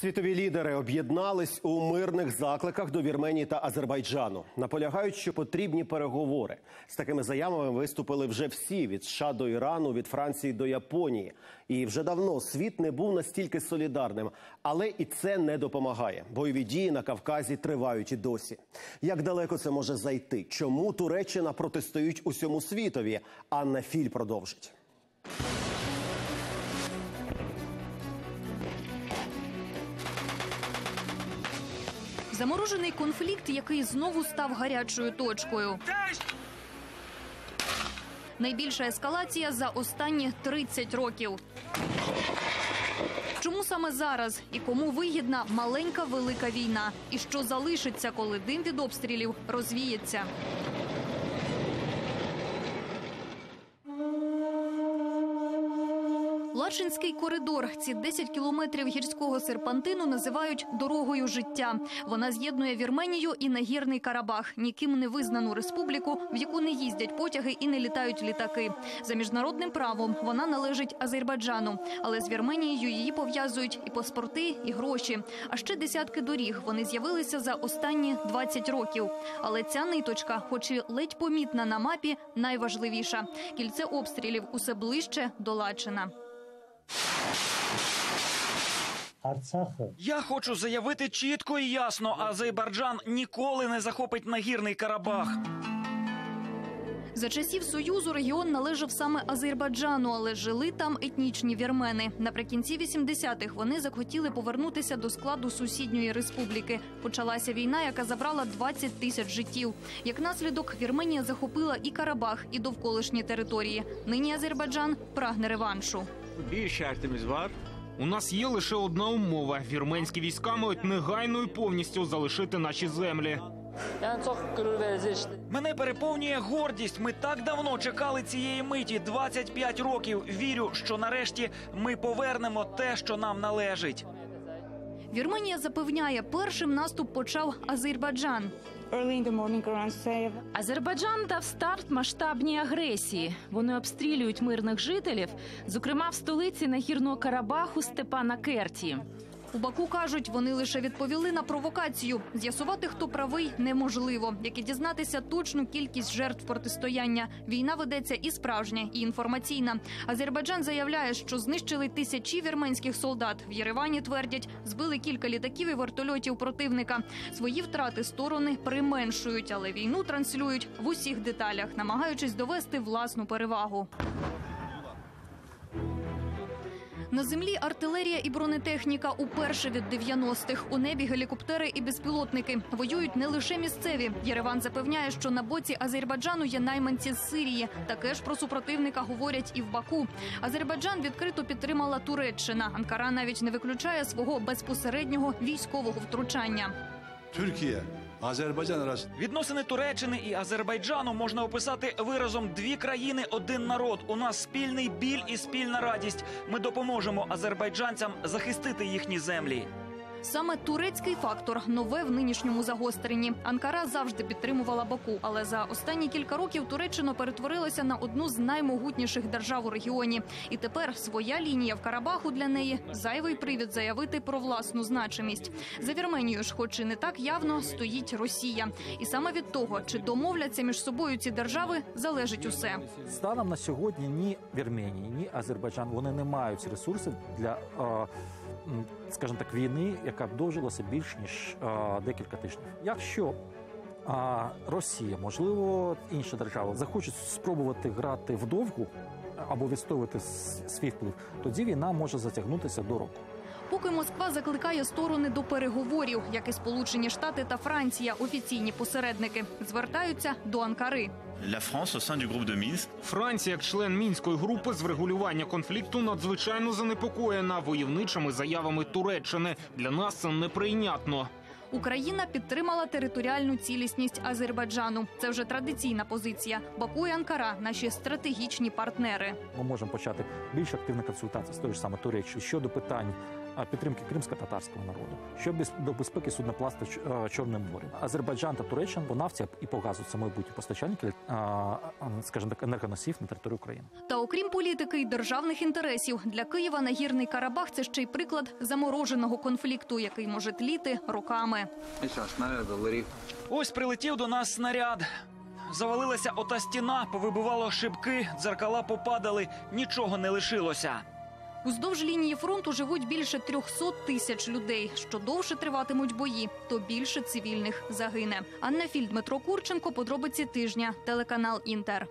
Світові лідери об'єднались у мирних закликах до Вірменії та Азербайджану. Наполягають, що потрібні переговори. З такими заявами виступили вже всі від США до Ірану, від Франції до Японії. І вже давно світ не був настільки солідарним, але і це не допомагає. Бойові дії на Кавказі тривають і досі. Як далеко це може зайти? Чому Туреччина протистоїть усьому світові? Анна Філь продовжить. Заморожений конфлікт, який знову став гарячою точкою. Найбільша ескалація за останні 30 років. Чому саме зараз і кому вигідна маленька велика війна? І що залишиться, коли дим від обстрілів розвіється? Лачинський коридор. Ці 10 кілометрів гірського серпантину називають дорогою життя. Вона з'єднує Вірменію і нагірний Карабах, ніким не визнану республіку, в яку не їздять потяги і не літають літаки. За міжнародним правом вона належить Азербайджану, але з Вірменією її пов'язують і паспорти, і гроші. А ще десятки доріг. Вони з'явилися за останні 20 років. Але ця ниточка, хоч і ледь помітна на мапі, найважливіша. Кільце обстрілів усе ближче до Лачина. Я хочу заявити чітко і ясно: Азербайджан ніколи не захопить нагірний Карабах. За часів союзу регіон належав саме Азербайджану, але жили там етнічні вірмени. Наприкінці 80-х вони захотіли повернутися до складу сусідньої республіки. Почалася війна, яка забрала 20 тисяч життів. Як наслідок, Вірменія захопила і Карабах, і довколишні території. Нині Азербайджан прагне реваншу. Bir şartımız var. У нас є лише одна умова: вірменські війська мають негайно і повністю залишити наші землі. Мене переповнює гордість. Ми так давно чекали цієї миті 25 років. Вірю, що нарешті ми повернемо те, що нам належить. Вірменія запевняє, першим наступ почав Азербайджан. Азербайджан дав старт масштабній агресії. Вони обстрілюють мирних жителів, зокрема в столиці нагірного Карабаху Степана Керті. У Баку кажуть, вони лише відповіли на провокацію. З'ясувати, хто правий, неможливо. Як і дізнатися точну кількість жертв протистояння. Війна ведеться і справжня, і інформаційна. Азербайджан заявляє, що знищили тисячі вірменських солдат. В Єревані твердять, збили кілька літаків і вертольотів противника. Свої втрати сторони применшують, але війну транслюють в усіх деталях, намагаючись довести власну перевагу. На землі артилерія і бронетехніка уперше від 90-х. У небі гелікоптери і безпілотники воюють не лише місцеві. Єреван запевняє, що на боці Азербайджану є найманці з Сирії. Таке ж про супротивника говорять і в Баку. Азербайджан відкрито підтримала Туреччина. Анкара навіть не виключає свого безпосереднього військового втручання. Türkiye, Azerbaycan arası Відносини Туреччини і Азербайджану можна описати виразом дві країни, один народ. У нас спільний біль і спільна радість. Ми допоможемо азербайджанцям захистити їхні землі. Саме турецький фактор нове в нинішньому загостренні. Анкара завжди підтримувала Баку, але за останні кілька років Туреччина перетворилася на одну з наймогутніших держав у регіоні. І тепер своя лінія в Карабаху для неї зайвий привід заявити про власну значимість. За Вірменією ж, хоч і не так явно, стоїть Росія. І саме від того, чи домовляться між собою ці держави, залежить усе. станом на сьогодні ні Вірменія, ні Азербайджан вони не мають ресурсів для, е, скажімо так, війни, яка б довжилася більш ніж е, декілька тижнів. Якщо а, Росія, можливо, інші держави захочуть спробувати грати вдовгу або відстоювати свій вплив, тоді війна може затягнутися до року. Поки Москва закликає сторони до переговорів, як і Сполучені Штати та Франція, офіційні посередники звертаються до Анкари. La France, au sein du groupe de Minsk, Франція, як член мінської групи з врегулювання конфлікту, надзвичайно занепокоєна войовничими заявами Туреччини. Для нас це неприйнятно. Україна підтримала територіальну цілісність Азербайджану. Це вже традиційна позиція. Баку і Анкара наші стратегічні партнери. Ми можемо почати більш активні консультації з тою ж саме Туреччиною щодо питань підтримки кримсько-татарського народу, що без- до безпеки суднопласту е, Чорним морем. Азербайджан та Туреччина, бо нафтя і по газу це майбутні постачальники, е, е, скажімо так, енергоносіїв на території України. Та окрім політики й державних інтересів, для Києва нагірний Карабах це ще й приклад замороженого конфлікту, який може тліти роками. Ось прилетів до нас снаряд. Завалилася ота стіна, повибивало шибки, дзеркала попадали, нічого не лишилося. Уздовж лінії фронту живуть більше 300 тисяч людей. Що довше триватимуть бої, то більше цивільних загине. Анна Філь, Дмитро Курченко, подробиці тижня, телеканал Інтер.